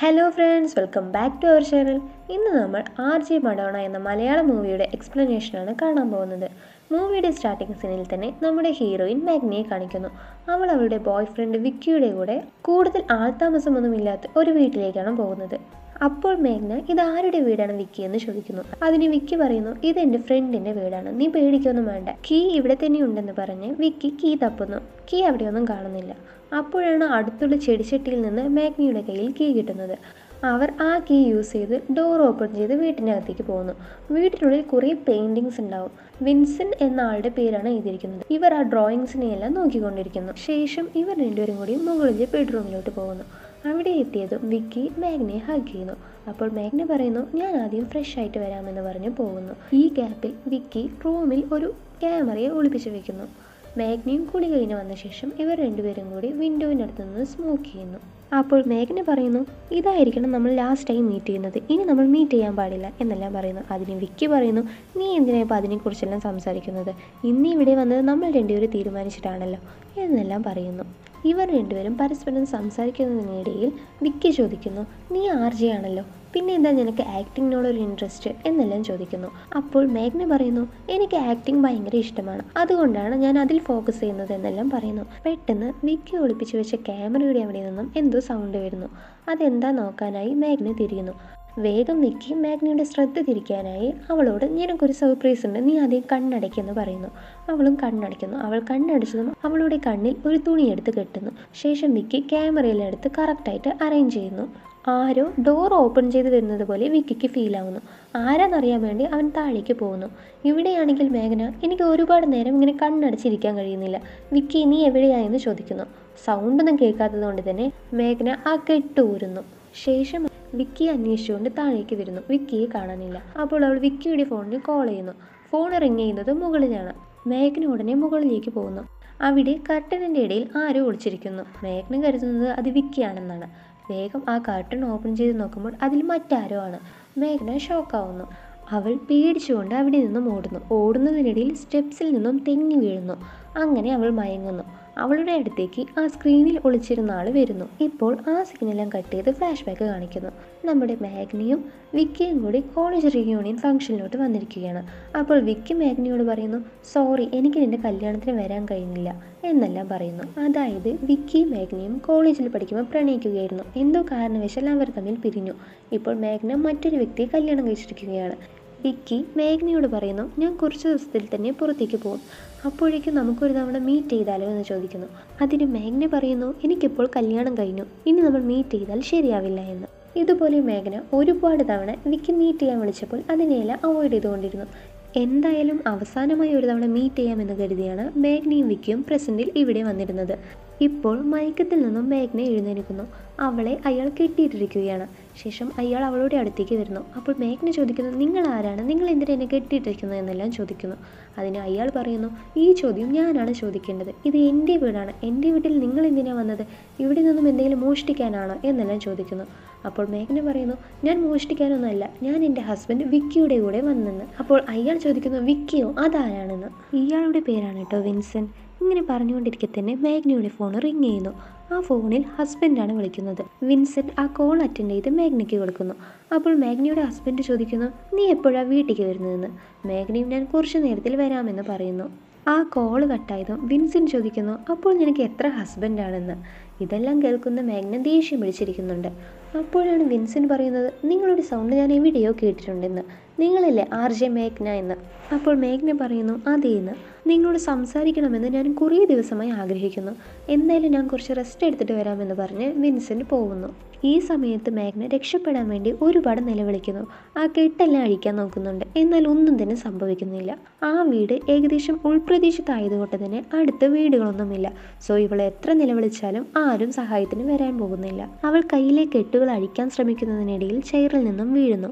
Hello friends welcome back to our channel ഇന്ന് നമ്മൾ R J Madonna എന്ന മലയാള മൂവിയുടെ എക്സ്പ്ലനേഷനാണ് കാണാൻ പോകുന്നത്. മൂവിയുടെ സ്റ്റാർട്ടിംഗ് സീനിൽ തന്നെ നമ്മുടെ ഹീറോയിൻ മാഗ്നിയെ കാണിക്കുന്നു. അവൾ അവളുടെ ബോയ് ഫ്രണ്ട് വിക്കിയുടെ കൂടെ കൂടുതൽ ആൾതാമസമൊന്നുമില്ലാത്ത ഒരു വീട്ടിലേക്കാണ് പോകുന്നത്. അപ്പോൾ മേഘ്ന ഇത് ആരുടെ വീടാണ് വിക്കി? എന്ന് ചോദിക്കുന്നു. അതിന് വിക്കി പറയുന്നു ഇത് എന്റെ ഫ്രണ്ടിന്റെ വീടാണ്. നീ പേടിക്കൊന്നും വേണ്ട. കീ ഇവിടെ തന്നെ ഉണ്ടെന്ന് പറഞ്ഞ് വിക്കി കീ തപ്പുന്നു. കീ അവിടെയൊന്നും കാണുന്നില്ല. അപ്പോഴാണ് അടുത്തുള്ള ചെടിച്ചട്ടിയിൽ നിന്ന് മാഗ്നിയുടെ കയ്യിൽ കീ കിട്ടുന്നത്. അവർ ആ കീ യൂസ് ചെയ്ത് ഡോർ ഓപ്പൺ ചെയ്ത് വീട്ടിനകത്തേക്ക് പോകുന്നു. വീട്ടിനുള്ളിൽ കുറേ പെയിന്റിങ്സ് ഉണ്ടാവും. വിൻസൻ എന്ന ആളുടെ പേരാണ് എഴുതിയിരിക്കുന്നത്. ഇവർ ആ ഡ്രോയിങ്സിനെ എല്ലാം നോക്കിക്കൊണ്ടിരിക്കുന്നു. ശേഷം ഇവർ രണ്ടുപേരും കൂടി മുകളിലെ ബെഡ്റൂമിലോട്ട് പോകുന്നു. അവിടെ എത്തിയതും വിക്കി മാഗ്നയെ ഹഗ് ചെയ്യുന്നു. അപ്പോൾ മാഗ്ന പറയുന്നു ഞാൻ ആദ്യം ഫ്രഷ് ആയിട്ട് വരാമെന്ന് പറഞ്ഞ് പോകുന്നു. ഈ ഗ്യാപ്പിൽ വിക്കി റൂമിൽ ഒരു ക്യാമറയെ ഒളിപ്പിച്ച് വെക്കുന്നു. മാഗ്നയും കുളി കഴിഞ്ഞ് വന്ന ശേഷം ഇവർ രണ്ടുപേരും കൂടി വിൻഡോവിനടുത്ത് നിന്ന് സ്മോക്ക് ചെയ്യുന്നു. അപ്പോൾ മേഘന പറയുന്നു ഇതായിരിക്കണം നമ്മൾ ലാസ്റ്റ് ടൈം മീറ്റ് ചെയ്യുന്നത്. ഇനി നമ്മൾ മീറ്റ് ചെയ്യാൻ പാടില്ല എന്നെല്ലാം പറയുന്നു. അതിന് വിക്കി പറയുന്നു നീ എന്തിനാ ഇപ്പോൾ അതിനെക്കുറിച്ചെല്ലാം സംസാരിക്കുന്നത്? ഇന്നിവിടെ വന്നത് നമ്മൾ രണ്ടുപേരും തീരുമാനിച്ചിട്ടാണല്ലോ എന്നെല്ലാം പറയുന്നു. ഇവർ രണ്ടുപേരും പരസ്പരം സംസാരിക്കുന്നതിനിടയിൽ വിക്കി ചോദിക്കുന്നു നീ ആർ ജെ ആണല്ലോ? പിന്നെ എന്താ നിനക്ക് ആക്ടിങ്ങിനോടൊരു ഇൻട്രസ്റ്റ് എന്നെല്ലാം ചോദിക്കുന്നു. അപ്പോൾ മേഘ്ന പറയുന്നു എനിക്ക് ആക്ടിങ് ഭയങ്കര ഇഷ്ടമാണ്. അതുകൊണ്ടാണ് ഞാൻ അതിൽ ഫോക്കസ് ചെയ്യുന്നത് എന്നെല്ലാം പറയുന്നു. പെട്ടെന്ന് വിക്കി ഒളിപ്പിച്ചു വെച്ച ക്യാമറയുടെ അവിടെ നിന്നും എന്തോ സൗണ്ട് വരുന്നു. അതെന്താ നോക്കാനായി മേഘ്ന തിരിയുന്നു. വേഗം വിക്കി മാഗ്നിയുടെ ശ്രദ്ധ തിരിക്കാനായി അവളോട് നിനക്കൊരു സർപ്രൈസ് ഉണ്ട്. നീ ആദ്യം കണ്ണടയ്ക്കെന്ന് പറയുന്നു. അവളും കണ്ണടയ്ക്കുന്നു. അവൾ കണ്ണടച്ചതും അവളുടെ കണ്ണിൽ ഒരു തുണിയെടുത്ത് കെട്ടുന്നു. ശേഷം വിക്കി ക്യാമറയിലെടുത്ത് കറക്റ്റായിട്ട് അറേഞ്ച് ചെയ്യുന്നു. ആരോ ഡോർ ഓപ്പൺ ചെയ്ത് വരുന്നത് പോലെ വിക്കിക്ക് ഫീൽ ആവുന്നു. ആരാന്നറിയാൻ വേണ്ടി അവൻ താഴേക്ക് പോകുന്നു. ഇവിടെയാണെങ്കിൽ മേഘന എനിക്ക് ഒരുപാട് നേരം ഇങ്ങനെ കണ്ണടച്ചിരിക്കാൻ കഴിയുന്നില്ല. വിക്കി നീ എവിടെയായെന്ന് ചോദിക്കുന്നു. സൗണ്ടൊന്നും കേൾക്കാത്തത് കൊണ്ട് തന്നെ മേഘന ആ കെട്ടൂരുന്നു ശേഷം വിക്കിയെ അന്വേഷിച്ചുകൊണ്ട് താഴേക്ക് വരുന്നു. വിക്കിയെ കാണാനില്ല. അപ്പോൾ അവൾ വിക്കിയുടെ ഫോണിൽ കോൾ ചെയ്യുന്നു. ഫോൺ റിങ് ചെയ്യുന്നത് മുകളിലാണ്. മേഘന ഉടനെ മുകളിലേക്ക് പോകുന്നു. അവിടെ കർട്ടനിന്റെ ഇടയിൽ ആരോ ഒളിച്ചിരിക്കുന്നു. മേഘന കരുതുന്നത് അത് വിക്കിയാണെന്നാണ്. വേഗം ആ കർട്ടൻ ഓപ്പൺ ചെയ്ത് നോക്കുമ്പോൾ അതിൽ മറ്റാരോ ആണ്. മേഘന ഷോക്കാവുന്നു അവൾ പേടിച്ചുകൊണ്ട് അവിടെ നിന്നും ഓടുന്നു. ഓടുന്നതിനിടയിൽ സ്റ്റെപ്സിൽ നിന്നും തെങ്ങി വീഴുന്നു. അങ്ങനെ അവൾ മയങ്ങുന്നു. അവളുടെ അടുത്തേക്ക് ആ സ്ക്രീനിൽ ഒളിച്ചിരുന്ന ആൾ വരുന്നു. ഇപ്പോൾ ആ സിഗ്നലും കട്ട് ചെയ്ത് ഫ്ലാഷ് ബാക്ക് കാണിക്കുന്നു. നമ്മുടെ മാഗ്നിയും വിക്കിയും കൂടി കോളേജ് റീയൂണിയൻ ഫംഗ്ഷനിലോട്ട് വന്നിരിക്കുകയാണ്. അപ്പോൾ വിക്കി മാഗ്നിയോട് പറയുന്നു സോറി എനിക്ക് നിന്റെ കല്യാണത്തിന് വരാൻ കഴിഞ്ഞില്ല എന്നെല്ലാം പറയുന്നു. അതായത് വിക്കി മാഗ്നിയും കോളേജിൽ പഠിക്കുമ്പോൾ പ്രണയിക്കുകയായിരുന്നു. എന്തോ കാരണവശാൽ അവർ തമ്മിൽ പിരിഞ്ഞു. ഇപ്പോൾ മാഗ്ന മറ്റൊരു വ്യക്തിയെ കല്യാണം കഴിച്ചിരിക്കുകയാണ്. വിക്കി മേഘ്നയോട് പറയുന്നു ഞാൻ കുറച്ച് ദിവസത്തിൽ തന്നെ പുറത്തേക്ക് പോകും. അപ്പോഴേക്കും നമുക്കൊരു തവണ മീറ്റ് ചെയ്താലോ എന്ന് ചോദിക്കുന്നു. അതിന് മേഘ്ന പറയുന്നു എനിക്കിപ്പോൾ കല്യാണം കഴിഞ്ഞു. ഇനി നമ്മൾ മീറ്റ് ചെയ്താൽ ശരിയാവില്ല എന്ന്. ഇതുപോലെ മേഘന ഒരുപാട് തവണ വിക്കി മീറ്റ് ചെയ്യാൻ വിളിച്ചപ്പോൾ അതിനെയെല്ലാം അവോയ്ഡ് ചെയ്തുകൊണ്ടിരുന്നു. എന്തായാലും അവസാനമായി ഒരു തവണ മീറ്റ് ചെയ്യാമെന്ന് കരുതിയാണ് മേഘ്നയും വിക്കിയും പ്രസന്റിൽ ഇവിടെ വന്നിരുന്നത്. ഇപ്പോൾ മയക്കത്തിൽ നിന്നും മേഘ്ന എഴുന്നേൽക്കുന്നു. അവളെ അയാൾ കെട്ടിയിട്ടിരിക്കുകയാണ്. ശേഷം അയാൾ അവളുടെ അടുത്തേക്ക് വരുന്നു. അപ്പോൾ മേഘ്ന ചോദിക്കുന്നു നിങ്ങൾ ആരാണ് നിങ്ങൾ എന്തിനാ കെട്ടിയിട്ടിരിക്കുന്നു എന്നെല്ലാം ചോദിക്കുന്നു. അതിന് അയാൾ പറയുന്നു ഈ ചോദ്യം ഞാനാണ് ചോദിക്കേണ്ടത്. ഇത് എന്റെ വീടാണ്. എന്റെ വീട്ടിൽ നിങ്ങൾ എന്തിനാണ് വന്നത്? ഇവിടെ നിന്നും എന്തെങ്കിലും മോഷ്ടിക്കാനാണോ? എന്നെല്ലാം ചോദിക്കുന്നു. അപ്പോൾ മേഘന പറയുന്നു ഞാൻ മോഷ്ടിക്കാനൊന്നുമല്ല. ഞാൻ എന്റെ ഹസ്ബൻഡ് വിക്കിയുടെ കൂടെ വന്നെന്ന്. അപ്പോൾ അയാൾ ചോദിക്കുന്നു വിക്കിയോ? അതാരാണെന്ന്? ഇയാളുടെ പേരാണ് കേട്ടോ വിൻസെന്റ് ഇങ്ങനെ പറഞ്ഞുകൊണ്ടിരിക്കെ തന്നെ മേഘ്നയുടെ ഫോൺ റിങ് ചെയ്യുന്നു. ആ ഫോണിൽ ഹസ്ബൻഡാണ് വിളിക്കുന്നത്. വിൻസെന്റ് ആ കോൾ അറ്റൻഡ് ചെയ്ത് മേഘ്നയ്ക്ക് കൊടുക്കുന്നു. അപ്പോൾ മേഘ്നയുടെ ഹസ്ബൻഡ് ചോദിക്കുന്നു നീ എപ്പോഴാണ് വീട്ടിലേക്ക് വരുന്നതെന്ന്? മേഘ്നയും ഞാൻ കുറച്ച് നേരത്തിൽ വരാമെന്ന് പറയുന്നു. ആ കോൾ കട്ടായതും വിൻസെന്റ് ചോദിക്കുന്നു അപ്പോൾ നിനക്ക് എത്ര ഹസ്ബൻഡാണെന്ന് ഇതെല്ലാം കേൾക്കുന്ന മേഘ്ന ദേഷ്യം പിടിച്ചിരിക്കുന്നുണ്ട്. അപ്പോഴാണ് വിൻസെന്റ് പറയുന്നത് നിങ്ങളുടെ സൗണ്ട് ഞാൻ എവിടെയോ കേട്ടിട്ടുണ്ടെന്ന്. നിങ്ങളല്ലേ ആർ ജെ മേഘ്ന എന്ന്? അപ്പോൾ മേഘ്ന പറയുന്നു അതേന്ന് നിങ്ങളോട് സംസാരിക്കണമെന്ന് ഞാൻ കുറേ ദിവസമായി ആഗ്രഹിക്കുന്നു. എന്തായാലും ഞാൻ കുറച്ച് റെസ്റ്റ് എടുത്തിട്ട് വരാമെന്ന് പറഞ്ഞ് വിൻസെന്റ് പോകുന്നു. ഈ സമയത്ത് മേഘ്ന രക്ഷപ്പെടാൻ വേണ്ടി ഒരുപാട് നിലവിളിക്കുന്നു. ആ കെട്ടെല്ലാം അഴിക്കാൻ നോക്കുന്നുണ്ട്. എന്നാൽ ഒന്നും തന്നെ സംഭവിക്കുന്നില്ല. ആ വീട് ഏകദേശം ഉൾപ്രദേശത്തായതുകൊണ്ട് തന്നെ അടുത്ത വീടുകളൊന്നുമില്ല. സോ ഇവൾ എത്ര നിലവിളിച്ചാലും ആരും സഹായത്തിന് വരാൻ പോകുന്നില്ല. അവൾ കയ്യിലെ കെട്ടുകൾ അഴിക്കാൻ ശ്രമിക്കുന്നതിനിടയിൽ ചെയറിൽ നിന്നും വീഴുന്നു.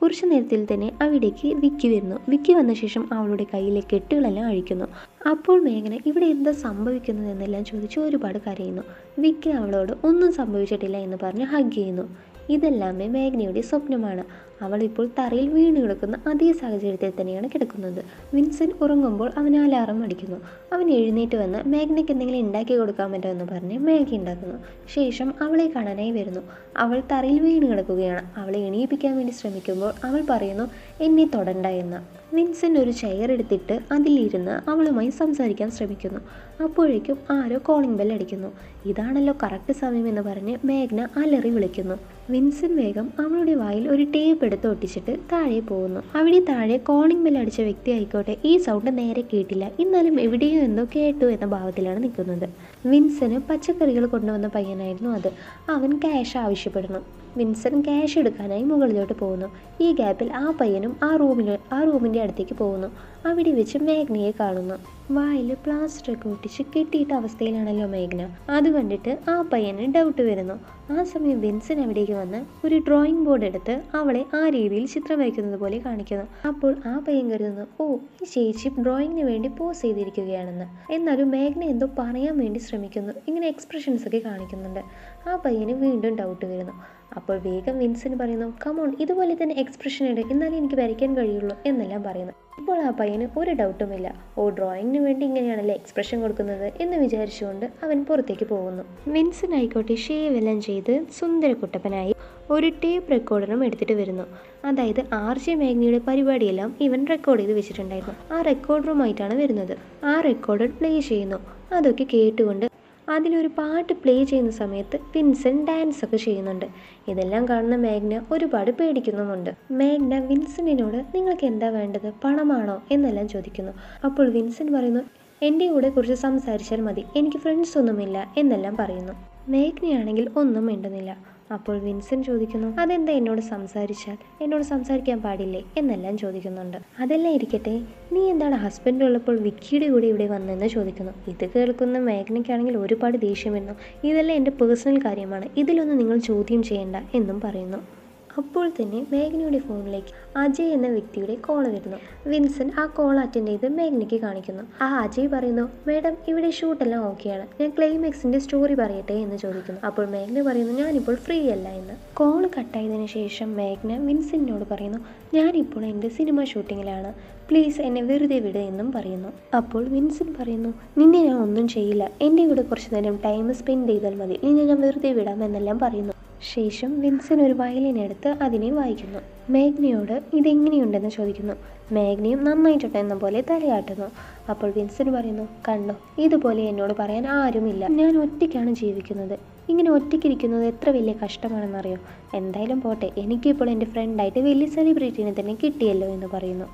കുറച്ചു നേരത്തിൽ തന്നെ അവിടേക്ക് വിക്കി വരുന്നു. വിക്കി വന്ന ശേഷം അവളുടെ കയ്യിലെ കെട്ടുകളെല്ലാം അഴിക്കുന്നു. അപ്പോൾ മേഘന ഇവിടെ എന്താ സംഭവിക്കുന്നത് എന്നെല്ലാം ചോദിച്ച് ഒരുപാട് കരയുന്നു. വിക്കി അവളോട് ഒന്നും സംഭവിച്ചിട്ടില്ല എന്ന് പറഞ്ഞ് ഹഗ് ചെയ്യുന്നു. ഇതെല്ലാമേ മേഘ്നയുടെ സ്വപ്നമാണ്. അവൾ ഇപ്പോൾ തറയിൽ വീണ് കിടക്കുന്ന അതേ സാഹചര്യത്തിൽ തന്നെയാണ് കിടക്കുന്നത്. വിൻസെന്റ് ഉറങ്ങുമ്പോൾ അവൻ അലാറം അടിക്കുന്നു. അവൻ എഴുന്നേറ്റ് വന്ന് മാഗ്നയ്ക്ക് എന്തെങ്കിലും ഉണ്ടാക്കി കൊടുക്കാൻ പറ്റുമെന്ന് പറഞ്ഞ് മാഗി ഉണ്ടാക്കുന്നു. ശേഷം അവളെ കാണാനായി വരുന്നു. അവൾ തറയിൽ വീണ് കിടക്കുകയാണ്. അവളെ എണീപ്പിക്കാൻ വേണ്ടി ശ്രമിക്കുമ്പോൾ അവൾ പറയുന്നു എന്നെ തൊടണ്ട എന്ന്. വിൻസെന്റ് ഒരു ചെയർ എടുത്തിട്ട് അതിലിരുന്ന് അവളുമായി സംസാരിക്കാൻ ശ്രമിക്കുന്നു. അപ്പോഴേക്കും ആരോ കോളിംഗ് ബെൽ അടിക്കുന്നു. ഇതാണല്ലോ കറക്റ്റ് സമയമെന്ന് പറഞ്ഞ് മേഘ്ന അലറി വിളിക്കുന്നു. വിൻസെന്റ് വേഗം അവളുടെ വായിൽ ഒരു ടേപ്പ് എടുത്ത് ഒട്ടിച്ചിട്ട് താഴെ പോകുന്നു. അവിടെ താഴെ കോളിംഗ് ബെൽ അടിച്ച വ്യക്തി ആയിക്കോട്ടെ ഈ സൗണ്ട് നേരെ കേട്ടില്ല. എന്നാലും എവിടെയോ എന്തോ കേട്ടു എന്ന ഭാവത്തിലാണ് നിൽക്കുന്നത്. വിൻസന് പച്ചക്കറികൾ കൊണ്ടുവന്ന പയ്യനായിരുന്നു അത്. അവൻ ക്യാഷ് ആവശ്യപ്പെടുന്നു. വിൻസൻ ക്യാഷ് എടുക്കാനായി മുകളിലോട്ട് പോകുന്നു. ഈ ഗ്യാപ്പിൽ ആ പയ്യനും ആ റൂമിൽ ആ റൂമിന്റെ അടുത്തേക്ക് പോകുന്നു. അവിടെ വെച്ച് മേഘ്നയെ കാണുന്നു. വായിൽ പ്ലാസ്റ്റർ ഒക്കെ ഒട്ടിച്ച് കെട്ടിയിട്ട അവസ്ഥയിലാണല്ലോ മേഘ്ന. അത് കണ്ടിട്ട് ആ പയ്യന് ഡൗട്ട് വരുന്നു. ആ സമയം വിൻസൻ അവിടേക്ക് വന്ന് ഒരു ഡ്രോയിങ് ബോർഡ് എടുത്ത് അവളെ ആ രീതിയിൽ ചിത്രം വരയ്ക്കുന്നത് പോലെ കാണിക്കുന്നു. അപ്പോൾ ആ പയ്യൻ കരുതുന്നു ഓ ഈ ചേച്ചി ഡ്രോയിങ്ങിന് വേണ്ടി പോസ് ചെയ്തിരിക്കുകയാണെന്ന്. എന്നാലും മേഘ്ന എന്തോ പറയാൻ വേണ്ടി ശ്രമിക്കുന്നു. ഇങ്ങനെ എക്സ്പ്രഷൻസ് ഒക്കെ കാണിക്കുന്നുണ്ട്. ആ പയ്യന് വീണ്ടും ഡൗട്ട് വരുന്നു. അപ്പോൾ വേഗം വിൻസെന്റ് പറയുന്നു കമോൺ ഇതുപോലെ തന്നെ എക്സ്പ്രഷൻ ഇട് എന്നാലേ എനിക്ക് വരയ്ക്കാൻ കഴിയുള്ളൂ എന്നെല്ലാം പറയുന്നു. ഇപ്പോൾ ആ പയ്യന് ഒരു ഡൗട്ടുമില്ല ഓ ഡ്രോയിങ്ങിന് വേണ്ടി ഇങ്ങനെയാണല്ലേ എക്സ്പ്രഷൻ കൊടുക്കുന്നത്? എന്ന് വിചാരിച്ചുകൊണ്ട് അവൻ പുറത്തേക്ക് പോകുന്നു. വിൻസൻ ആയിക്കോട്ടെ ഷേവ് എല്ലാം ചെയ്ത് സുന്ദരക്കുട്ടപ്പനായി ഒരു ടേപ്പ് റെക്കോർഡറും എടുത്തിട്ട് വരുന്നു. അതായത് ആർ ജെ മേഘ്നയുടെ പരിപാടിയെല്ലാം ഇവൻ റെക്കോർഡ് ചെയ്ത് വെച്ചിട്ടുണ്ടായിരുന്നു. ആ റെക്കോർഡറുമായിട്ടാണ് വരുന്നത്. ആ റെക്കോർഡ് പ്ലേ ചെയ്യുന്നു. അതൊക്കെ കേട്ടുകൊണ്ട് അതിലൊരു പാട്ട് പ്ലേ ചെയ്യുന്ന സമയത്ത് വിൻസെന്റ് ഡാൻസ് ഒക്കെ ചെയ്യുന്നുണ്ട്. ഇതെല്ലാം കാണുന്ന മേഘ്ന ഒരുപാട് പേടിക്കുന്നുമുണ്ട്. മേഘ്ന വിൻസെന്റിനോട് നിങ്ങൾക്ക് എന്താ വേണ്ടത്? പണമാണോ? എന്നെല്ലാം ചോദിക്കുന്നു. അപ്പോൾ വിൻസെന്റ് പറയുന്നു എന്റെ കൂടെ കുറിച്ച് സംസാരിച്ചാൽ മതി. എനിക്ക് ഫ്രണ്ട്സ് ഒന്നുമില്ല എന്നെല്ലാം പറയുന്നു. മേഘ്നയാണെങ്കിൽ ഒന്നും മിണ്ടുന്നില്ല. അപ്പോൾ വിൻസെന്റ് ചോദിക്കുന്നു അതെന്താ എന്നോട് സംസാരിച്ചാൽ? എന്നോട് സംസാരിക്കാൻ പാടില്ലേ? എന്നെല്ലാം ചോദിക്കുന്നുണ്ട്. അതെല്ലാം ഇരിക്കട്ടെ നീ എന്താണ് ഹസ്ബൻഡ് ഉള്ളപ്പോൾ വിക്കിയുടെ കൂടെ ഇവിടെ വന്നെന്ന് ചോദിക്കുന്നു. ഇത് കേൾക്കുന്ന മേഘനയ്ക്കാണെങ്കിൽ ഒരുപാട് ദേഷ്യം വരുന്നു ഇതെല്ലാം എന്റെ പേഴ്സണൽ കാര്യമാണ്. ഇതിലൊന്നും നിങ്ങൾ ചോദ്യം ചെയ്യേണ്ട എന്നും പറയുന്നു. അപ്പോൾ തന്നെ മേഘനയുടെ ഫോണിലേക്ക് അജയ് എന്ന വ്യക്തിയുടെ കോൾ വരുന്നു. വിൻസെന്റ് ആ കോൾ അറ്റൻഡ് ചെയ്ത് മേഘനയ്ക്ക് കാണിക്കുന്നു. ആ അജയ് പറയുന്നു മേഡം ഇവിടെ ഷൂട്ട് ഷൂട്ടെല്ലാം ഓക്കെയാണ് ഞാൻ ക്ലൈമാക്സിന്റെ സ്റ്റോറി പറയട്ടെ എന്ന് ചോദിക്കുന്നു. അപ്പോൾ മേഘന പറയുന്നു ഞാനിപ്പോൾ ഫ്രീ അല്ല എന്ന്. കോൾ കട്ടായതിനു ശേഷം മേഘന വിൻസെന്റിനോട് പറയുന്നു ഞാനിപ്പോൾ എന്റെ സിനിമ ഷൂട്ടിങ്ങിലാണ് പ്ലീസ് എന്നെ വെറുതെ വിട് എന്നും പറയുന്നു. അപ്പോൾ വിൻസെന്റ് പറയുന്നു നിന്നെ ഞാൻ ഒന്നും ചെയ്യില്ല. എന്റെ കൂടെ കുറച്ച് നേരം ടൈം സ്പെൻഡ് ചെയ്താൽ മതി. നിന്നെ ഞാൻ വെറുതെ വിടാം എന്നെല്ലാം പറയുന്നു. ശേഷം വിൻസൻ ഒരു വയലിൻ എടുത്ത് അതിനെ വായിക്കുന്നു. മേഘ്നയോട് ഇതെങ്ങനെയുണ്ടെന്ന് ചോദിക്കുന്നു. മേഘ്നയും നന്നായിട്ടുണ്ട് എന്ന പോലെ തലയാട്ടുന്നു. അപ്പോൾ വിൻസൻ പറയുന്നു കണ്ടോ ഇതുപോലെ എന്നോട് പറയാൻ ആരുമില്ല. ഞാൻ ഒറ്റയ്ക്കാണ് ജീവിക്കുന്നത്. ഇങ്ങനെ ഒറ്റയ്ക്കിരിക്കുന്നത് എത്ര വലിയ കഷ്ടമാണെന്നറിയോ? എന്തായാലും പോട്ടെ എനിക്കിപ്പോൾ എന്റെ ഫ്രണ്ടായിട്ട് വലിയ സെലിബ്രിറ്റീനെ തന്നെ കിട്ടിയല്ലോ എന്ന് പറയുന്നു.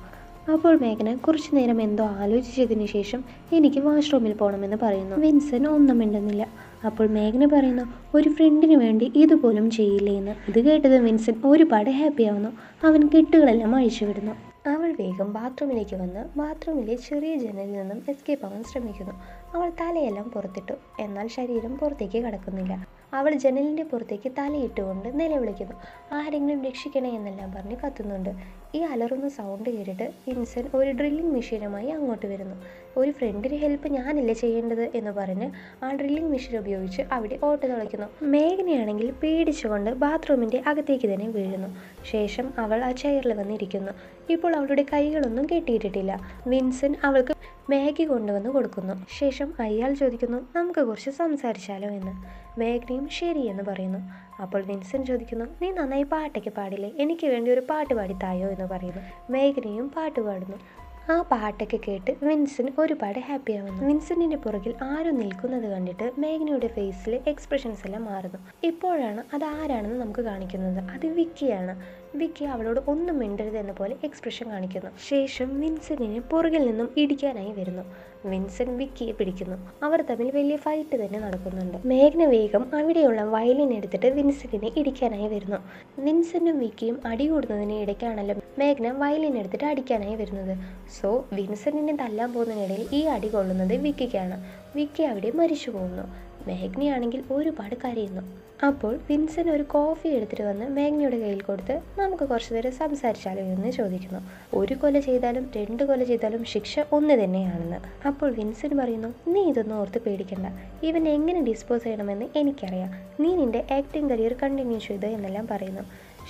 അപ്പോൾ മേഘന കുറച്ചു നേരം എന്തോ ആലോചിച്ചതിന് ശേഷം എനിക്ക് വാഷ്റൂമിൽ പോകണമെന്ന് പറയുന്നു. വിൻസൻ ഒന്നും മിണ്ടുന്നില്ല. അപ്പോൾ മേഘന പറയുന്നു ഒരു ഫ്രണ്ടിന് വേണ്ടി ഇതുപോലും ചെയ്യില്ലേ എന്ന് ഇത് കേട്ടത് വിൻസെന്റ് ഒരുപാട് ഹാപ്പി ആവുന്നു. അവൻ കെട്ടുകളെല്ലാം അഴിച്ചു വിടുന്നു. അവൾ വേഗം ബാത്റൂമിലേക്ക് വന്ന് ബാത്റൂമിലെ ചെറിയ ജനലിൽ നിന്നും എസ്കേപ്പ് ആവാൻ ശ്രമിക്കുന്നു. അവൾ തലയെല്ലാം പുറത്തിട്ടു. എന്നാൽ ശരീരം പുറത്തേക്ക് കടക്കുന്നില്ല. അവൾ ജനലിന്റെ പുറത്തേക്ക് തലയിട്ടുകൊണ്ട് നിലവിളിക്കുന്നു. ആരെങ്കിലും രക്ഷിക്കണേ എന്നെല്ലാം പറഞ്ഞ് കത്തുന്നുണ്ട്. ഈ അലറുന്ന സൗണ്ട് കേട്ടിട്ട് വിൻസൻ ഒരു ഡ്രില്ലിംഗ് മെഷീനുമായി അങ്ങോട്ട് വരുന്നു. ഒരു ഫ്രണ്ടിന് ഹെൽപ്പ് ഞാനല്ലേ ചെയ്യേണ്ടത്? എന്ന് പറഞ്ഞ് ആ ഡ്രില്ലിംഗ് മെഷീൻ ഉപയോഗിച്ച് അവിടെ ഓട്ട് തുളയ്ക്കുന്നു. മേഘനയാണെങ്കിൽ പേടിച്ചുകൊണ്ട് ബാത്റൂമിന്റെ അകത്തേക്ക് തന്നെ വീഴുന്നു. ശേഷം അവൾ ആ ചെയറിൽ വന്നിരിക്കുന്നു. ഇപ്പോൾ അവളുടെ കൈകളൊന്നും കെട്ടിയിട്ടിട്ടില്ല. വിൻസൻ അവൾക്ക് മാഗി കൊണ്ടുവന്ന് കൊടുക്കുന്നു. ശേഷം അയാൾ ചോദിക്കുന്നു നമുക്ക് കുറച്ച് സംസാരിച്ചാലോ എന്ന്? മേഘനയും ശരി എന്ന് പറയുന്നു. അപ്പോൾ വിൻസൻ ചോദിക്കുന്നു നീ നന്നായി പാട്ടൊക്കെ പാടില്ലേ? എനിക്ക് വേണ്ടി ഒരു പാട്ട് പാടിത്തായോ എന്ന് പറയുന്നു. മേഘനയും പാട്ട് പാടുന്നു. ആ പാട്ടൊക്കെ കേട്ട് വിൻസൻ ഒരുപാട് ഹാപ്പി ആവുന്നു. വിൻസെന്റിന്റെ പുറകിൽ ആരും നിൽക്കുന്നത് കണ്ടിട്ട് മേഘനയുടെ ഫേസിൽ എക്സ്പ്രഷൻസ് എല്ലാം മാറുന്നു. ഇപ്പോഴാണ് അത് ആരാണെന്ന് നമുക്ക് കാണിക്കുന്നത്. അത് വിക്കിയാണ്. വിക്കി അവളോട് ഒന്നും മിണ്ടരുത് എന്ന പോലെ എക്സ്പ്രഷൻ കാണിക്കുന്നു. ശേഷം വിൻസെന്റിനെ പുറകിൽ നിന്നും ഇടിക്കാനായി വരുന്നു. വിൻസൻ വിക്കിയെ പിടിക്കുന്നു. അവർ തമ്മിൽ വലിയ ഫൈറ്റ് തന്നെ നടക്കുന്നുണ്ട്. മേഘന വേഗം അവിടെയുള്ള വയലിൻ എടുത്തിട്ട് വിൻസെന്റിനെ ഇടിക്കാനായി വരുന്നു. വിൻസെന്റും വിക്കിയും അടി കൂടുന്നതിന് ഇടയ്ക്കാണല്ലോ മേഘന വയലിൻ എടുത്തിട്ട് അടിക്കാനായി വരുന്നത്. സോ വിൻസെന്റിനെ തല്ലാൻ പോകുന്നതിനിടയിൽ ഈ അടി കൊള്ളുന്നത് വിക്കിക്കാണ്. വിക്കി അവിടെ മരിച്ചു പോകുന്നു മേഘ്നയാണെങ്കിൽ ഒരുപാട് കരയുന്നു. അപ്പോൾ വിൻസൻ ഒരു കോഫി എടുത്തിട്ട് വന്ന് മേഘ്നയുടെ കയ്യിൽ കൊടുത്ത് നമുക്ക് കുറച്ചു നേരം സംസാരിച്ചാലോ എന്ന് ചോദിക്കുന്നു. ഒരു കൊല ചെയ്താലും രണ്ട് കൊല ചെയ്താലും ശിക്ഷ ഒന്ന് തന്നെയാണെന്ന്. അപ്പോൾ വിൻസൻ പറയുന്നു നീ ഇതൊന്നും ഓർത്ത് പേടിക്കണ്ട. ഇവൻ എങ്ങനെ ഡിസ്പോസ് ചെയ്യണമെന്ന് എനിക്കറിയാം. നീ നിന്റെ ആക്ടിംഗ് കരിയർ കണ്ടിന്യൂ ചെയ്തു എന്നെല്ലാം പറയുന്നു.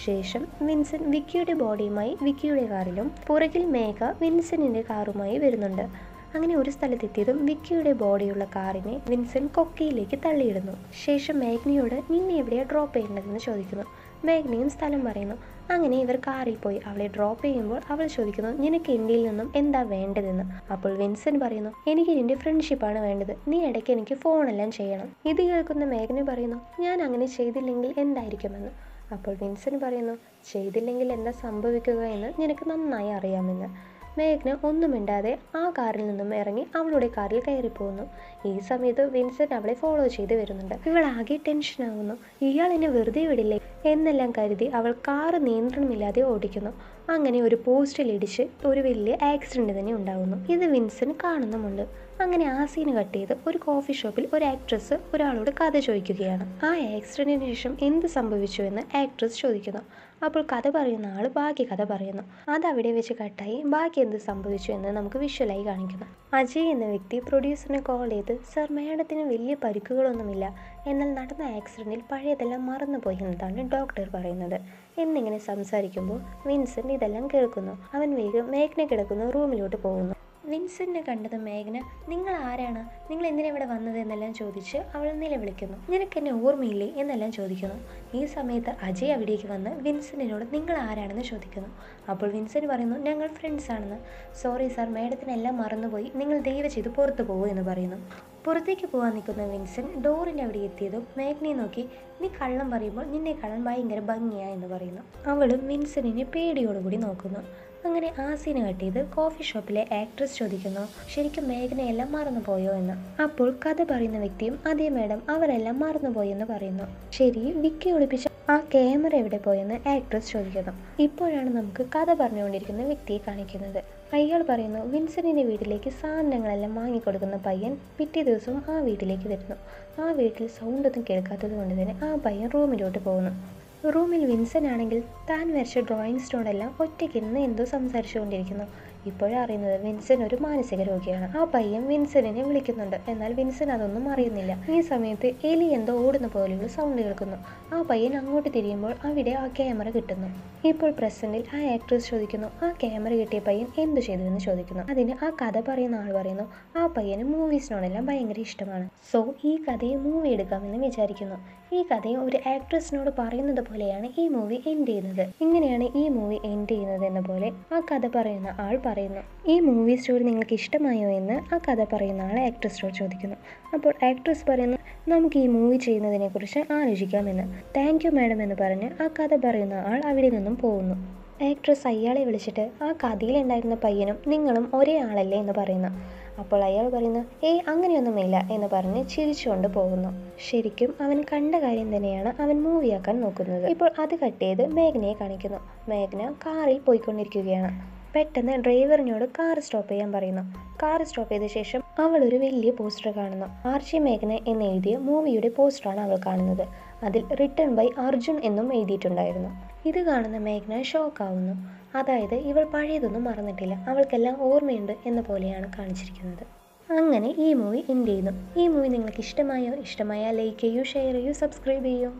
ശേഷം വിൻസൻ വിക്കിയുടെ ബോഡിയുമായി വിക്കിയുടെ കാറിലും പുറകിൽ മേഘ വിൻസനിന്റെ കാറുമായി വരുന്നുണ്ട്. അങ്ങനെ ഒരു സ്ഥലത്തെത്തിയതും വിക്കിയുടെ ബോഡിയുള്ള കാറിനെ വിൻസെന്റ് കൊക്കയിലേക്ക് തള്ളിയിടുന്നു. ശേഷം മേഗ്നിയോട് നിന്നെ എവിടെയാണ് ഡ്രോപ്പ് ചെയ്യേണ്ടതെന്ന് ചോദിക്കുന്നു. മേഗ്നിയും സ്ഥലം പറയുന്നു അങ്ങനെ ഇവർ കാറിൽ പോയി അവളെ ഡ്രോപ്പ് ചെയ്യുമ്പോൾ അവൾ ചോദിക്കുന്നു നിനക്ക് ഇന്ത്യയിൽ നിന്നും എന്താ വേണ്ടതെന്ന്? അപ്പോൾ വിൻസെന്റ് പറയുന്നു എനിക്ക് നിന്റെ ഫ്രണ്ട്ഷിപ്പാണ് വേണ്ടത്. നീ ഇടയ്ക്ക് എനിക്ക് ഫോണെല്ലാം ചെയ്യണം. ഇത് കേൾക്കുന്ന മേഘന പറയുന്നു ഞാൻ അങ്ങനെ ചെയ്തില്ലെങ്കിൽ എന്തായിരിക്കുമെന്ന്? അപ്പോൾ വിൻസെന്റ് പറയുന്നു ചെയ്തില്ലെങ്കിൽ എന്താ സംഭവിക്കുക എന്ന് നിനക്ക് നന്നായി അറിയാമെന്ന്. മേഘ്ന ഒന്നും മിണ്ടാതെ ആ കാറിൽ നിന്നും ഇറങ്ങി അവളുടെ കാറിൽ കയറിപ്പോകുന്നു. ഈ സമയത്ത് വിൻസെന്റ് അവളെ ഫോളോ ചെയ്ത് വരുന്നുണ്ട്. ഇവൾ ആകെ ടെൻഷനാകുന്നു ഇയാൾ എന്നെ വെറുതെ വിടില്ലേ എന്നെല്ലാം കരുതി അവൾ കാറ് നിയന്ത്രണമില്ലാതെ ഓടിക്കുന്നു. അങ്ങനെ ഒരു പോസ്റ്റിൽ ഇടിച്ച് ഒരു വലിയ ആക്സിഡന്റ് തന്നെ ഉണ്ടാകുന്നു ഇത് വിൻസെന്റ് കാണുന്നുമുണ്ട്. അങ്ങനെ ആ സീന് കട്ട് ചെയ്ത് ഒരു കോഫി ഷോപ്പിൽ ഒരു ആക്ട്രസ് ഒരാളോട് കഥ ചോദിക്കുകയാണ്. ആ ആക്സിഡന്റിന് ശേഷം എന്ത് സംഭവിച്ചു എന്ന് ആക്ട്രസ് ചോദിക്കുന്നു. അപ്പോൾ കഥ പറയുന്ന ആൾ ബാക്കി കഥ പറയുന്നു. അത് അവിടെ വെച്ച് കട്ടായി ബാക്കി എന്ത് സംഭവിച്ചു എന്ന് നമുക്ക് വിഷ്വലായി കാണിക്കുന്നു. അജയ് എന്ന വ്യക്തി പ്രൊഡ്യൂസറിനെ കോൾ ചെയ്ത് സർ മേഡത്തിന് വലിയ പരിക്കുകളൊന്നുമില്ല. എന്നാൽ നടന്ന ആക്സിഡന്റിൽ പഴയതെല്ലാം മറന്നുപോയി എന്നതാണ് ഡോക്ടർ പറയുന്നത്. എന്നിങ്ങനെ സംസാരിക്കുമ്പോൾ വിൻസെന്റ് ഇതെല്ലാം കേൾക്കുന്നു. അവൻ വേഗം മേഘ്ന കിടക്കുന്ന റൂമിലോട്ട് പോകുന്നു. വിൻസെന്റിനെ കണ്ടത് മേഘന നിങ്ങൾ ആരാണ്? നിങ്ങൾ എന്തിനാ ഇവിടെ വന്നത്? എന്നെല്ലാം ചോദിച്ച് അവൾ നിലവിളിക്കുന്നു. നിനക്ക് എന്നെ ഓർമ്മയില്ലേ? എന്നെല്ലാം ചോദിക്കുന്നു. ഈ സമയത്ത് അജയ് അവിടേക്ക് വന്ന് വിൻസെന്റിനോട് നിങ്ങൾ ആരാണെന്ന് ചോദിക്കുന്നു. അപ്പോൾ വിൻസെന്റ് പറയുന്നു ഞങ്ങൾ ഫ്രണ്ട്സ് ആണെന്ന്. സോറി സാർ മേഡത്തിനെല്ലാം മറന്നുപോയി. നിങ്ങൾ ദയവ് ചെയ്ത് പുറത്തു പോകൂ എന്ന് പറയുന്നു. പുറത്തേക്ക് പോകാൻ നിൽക്കുന്ന വിൻസെന്റ് ഡോറിന്റെ അവിടെ എത്തിയതും മേഘനയെ നോക്കി നീ കള്ളം പറയുമ്പോൾ നിന്നെ കള്ളൻ ഭയങ്കര ഭംഗിയാ എന്ന് പറയുന്നു. അവളും വിൻസെന്റിനെ പേടിയോടുകൂടി നോക്കുന്നു. അങ്ങനെ ആ സീന് കട്ട് ചെയ്ത് കോഫി ഷോപ്പിലെ ആക്ട്രസ് ചോദിക്കുന്നു ശരിക്കും മേഘനയെല്ലാം മറന്നുപോയോ എന്ന്. അപ്പോൾ കഥ പറയുന്ന വ്യക്തിയും അതേ മേഡം അവരെല്ലാം മറന്നുപോയെന്ന് പറയുന്നു. ശരി വിക്കി ഒളിപ്പിച്ച ആ ക്യാമറ എവിടെ പോയെന്ന് ആക്ട്രസ് ചോദിക്കുന്നു. ഇപ്പോഴാണ് നമുക്ക് കഥ പറഞ്ഞുകൊണ്ടിരിക്കുന്ന വ്യക്തിയെ കാണിക്കുന്നത്. അയാൾ പറയുന്നു വിൻസെന്റിന്റെ വീട്ടിലേക്ക് സാധനങ്ങളെല്ലാം വാങ്ങിക്കൊടുക്കുന്ന പയ്യൻ പിറ്റേ ദിവസവും ആ വീട്ടിലേക്ക് വരുന്നു. ആ വീട്ടിൽ സൗണ്ടൊന്നും കേൾക്കാത്തത് കൊണ്ട് തന്നെ ആ പയ്യൻ റൂമിലോട്ട് പോകുന്നു. റൂമിൽ വിൻസൻ ആണെങ്കിൽ താൻ വരച്ച ഡ്രോയിങ് സ്റ്റോണെല്ലാം ഒറ്റയ്ക്കിരുന്ന് എന്തോ സംസാരിച്ചുകൊണ്ടിരിക്കുന്നു. ഇപ്പോഴറിയുന്നത് വിൻസൻ ഒരു മാനസിക രോഗിയാണ്. ആ പയ്യൻ വിൻസനെ വിളിക്കുന്നുണ്ട്. എന്നാൽ വിൻസൻ അതൊന്നും അറിയുന്നില്ല. ഈ സമയത്ത് എലി എന്തോ ഓടുന്ന പോലെയുള്ള സൗണ്ട് കേൾക്കുന്നു. ആ പയ്യൻ അങ്ങോട്ട് തിരിയുമ്പോൾ അവിടെ ആ ക്യാമറ കിട്ടുന്നു. ഇപ്പോൾ പ്രസന്റിൽ ആ ആക്ട്രസ് ചോദിക്കുന്നു ആ ക്യാമറ കിട്ടിയ പയ്യൻ എന്തു ചെയ്തു എന്ന് ചോദിക്കുന്നു. അതിന് ആ കഥ പറയുന്ന ആൾ പറയുന്നു ആ പയ്യന് മൂവീസിനോടെല്ലാം ഭയങ്കര ഇഷ്ടമാണ്. സോ ഈ കഥയെ മൂവി എടുക്കാമെന്ന് വിചാരിക്കുന്നു. ഈ കഥയെ ഒരു ആക്ട്രസിനോട് പറയുന്നത് പോലെയാണ് ഈ മൂവി എൻഡ് ചെയ്യുന്നത്. ഇങ്ങനെയാണ് ഈ മൂവി എൻഡ് ചെയ്യുന്നത് എന്ന പോലെ ആ കഥ പറയുന്ന ആൾ പറയുന്നു. ഈ മൂവി സ്റ്റോറി നിങ്ങൾക്ക് ഇഷ്ടമായോ എന്ന് ആ കഥ പറയുന്ന ആൾ ആക്ട്രസിനോട് ചോദിക്കുന്നു. അപ്പോൾ ആക്ട്രസ് പറയുന്നു നമുക്ക് ഈ മൂവി ചെയ്യുന്നതിനെ കുറിച്ച് ആലോചിക്കാമെന്ന്. താങ്ക് യു മാഡം എന്ന് പറഞ്ഞ് ആ കഥ പറയുന്ന ആൾ അവിടെ നിന്നും പോകുന്നു. ആക്ട്രസ് അയാളെ വിളിച്ചിട്ട് ആ കഥയിലുണ്ടായിരുന്ന പയ്യനും നിങ്ങളും ഒരേ ആളല്ലേ എന്ന് പറയുന്നു. അപ്പോൾ അയാൾ പറയുന്നു ഏയ് അങ്ങനെയൊന്നുമില്ല എന്ന് പറഞ്ഞ് ചിരിച്ചുകൊണ്ട് പോകുന്നു. ശരിക്കും അവൻ കണ്ട കാര്യം തന്നെയാണ് അവൻ മൂവിയാക്കാൻ നോക്കുന്നത്. ഇപ്പോൾ അത് കട്ട് ചെയ്ത് മേഘനയെ കാണിക്കുന്നു. മേഘന കാറിൽ പോയിക്കൊണ്ടിരിക്കുകയാണ്. പെട്ടെന്ന് ഡ്രൈവറിനോട് കാർ സ്റ്റോപ്പ് ചെയ്യാൻ പറയുന്നു. കാർ സ്റ്റോപ്പ് ചെയ്ത ശേഷം അവൾ ഒരു വലിയ പോസ്റ്റർ കാണുന്നു. ആർച്ചി മേഘന എന്ന് എഴുതിയ മൂവിയുടെ പോസ്റ്ററാണ് അവൾ കാണുന്നത്. അതിൽ റിട്ടേൺ ബൈ അർജുൻ എന്നും എഴുതിയിട്ടുണ്ടായിരുന്നു. ഇത് കാണുന്ന മേഘന ഷോക്കാവുന്നു അതായത് ഇവൾ പഴയതൊന്നും മറന്നിട്ടില്ല. അവൾക്കെല്ലാം ഓർമ്മയുണ്ട് എന്ന പോലെയാണ് കാണിച്ചിരിക്കുന്നത്. അങ്ങനെ ഈ മൂവി എൻഡ് ചെയ്യുന്നു. ഈ മൂവി നിങ്ങൾക്ക് ഇഷ്ടമായോ? ഇഷ്ടമായാൽ ലൈക്ക് ചെയ്യൂ ഷെയർ ചെയ്യൂ സബ്സ്ക്രൈബ് ചെയ്യൂ.